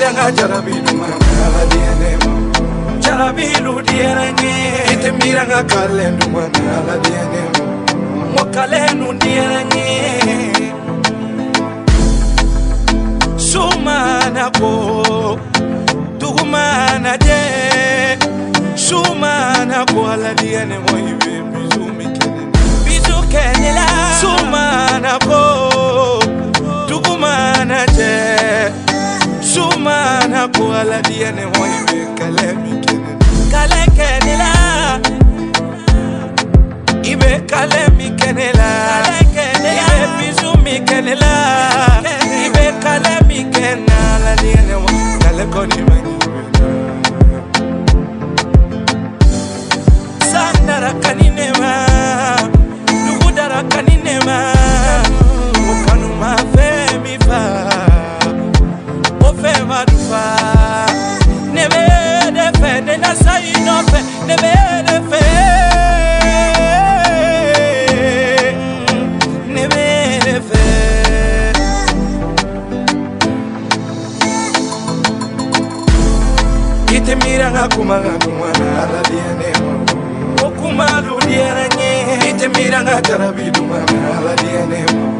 iranga jalabilu jalabilu dierange ite miranga kalendu mo kalenu dierange sumana po dugumana je sumana ko ala dierange mo ibebe juma na ko ala die ne ho ibe kale mi kene kale kene la ibe kale mi kene la kale kene la ibe bizu mi kene la ibe kale mi la ala die ne ho kale ko ni mani sandara kanine ma dugudara kanine ma ukanu ma fe matufa nebedefe nenasainope nebedefe okumalulyeranye itemiranga karabidumana aladienemo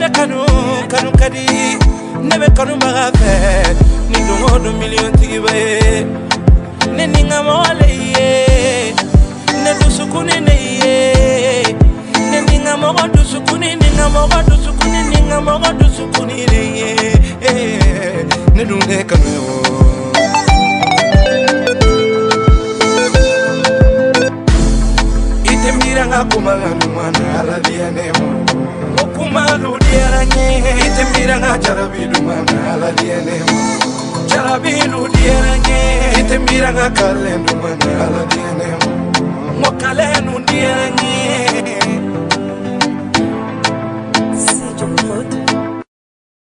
ne kanu kanu kadi ne be kanu baga fɛ ni dongo don miliyɔn tigi ba ye ne ni ŋa mɔgɔ le i ye ne eh, dusukuni ne i ye ne ni ŋa mɔgɔ dusukuni ni ŋa mɔgɔ dusukuni ni ŋa mɔgɔ dusukuni ne ye ne dun ne kanu ye wo. i te miira ŋa kuma ŋa numa na ala diya ne mɔgɔ. dieranye ite miranga jarabilu mangala diene jarabilu dieranye ite miranga kalendu mangala diene mokalenu dieranye